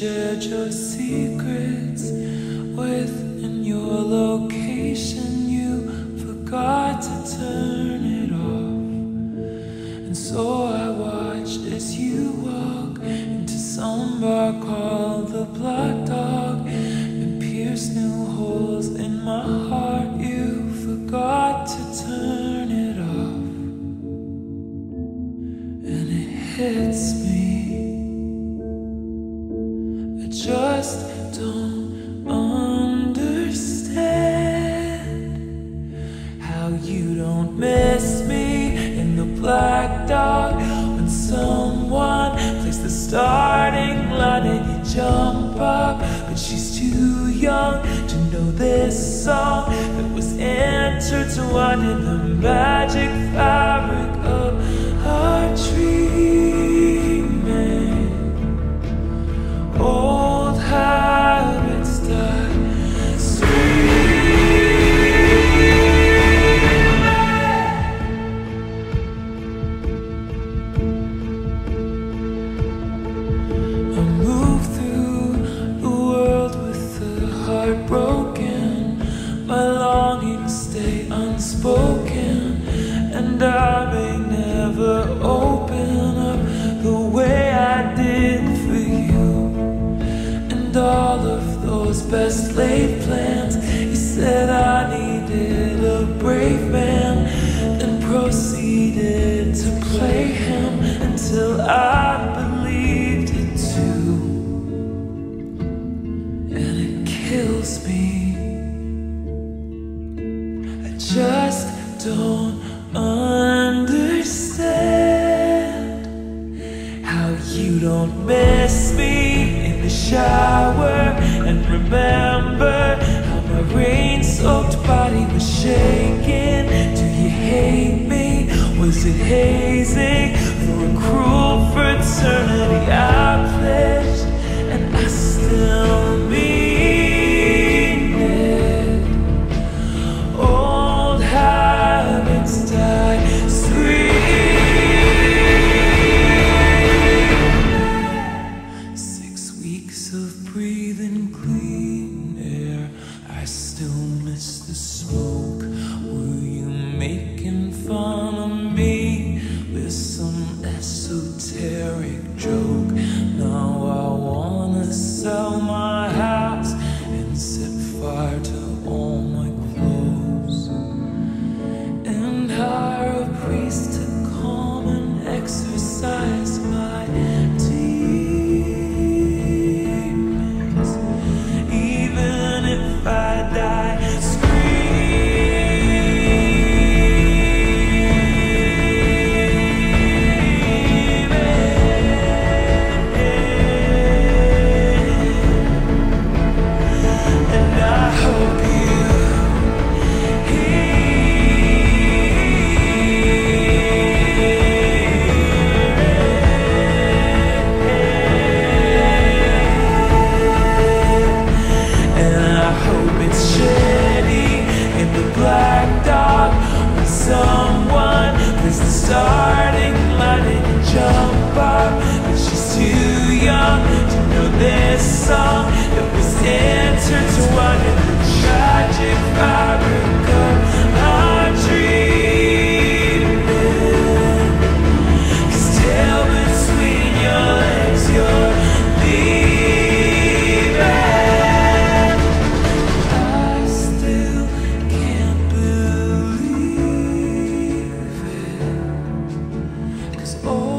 shared your secrets within your location. You forgot to turn it off. And so I watched as you walk into some bar called the Black Dog and pierced new holes in my heart. You forgot to turn it off. And it hits me. Just don't understand how you don't miss me in the black dog when someone plays the starting line and you jump up, but she's too young to know this song that was intertwined in the magic fabric those best laid plans, He said I needed a brave man, and proceeded to play him until I believed it too. And it kills me. I just don't understand how you don't miss me shower and remember how my rain soaked body was shaking. Do you hate me? Was it hazing for a cruel still miss the smoke. Were you making fun of me With some esoteric joke? someone. There's the starting line and you jump up. But she's too young to know this song. is all.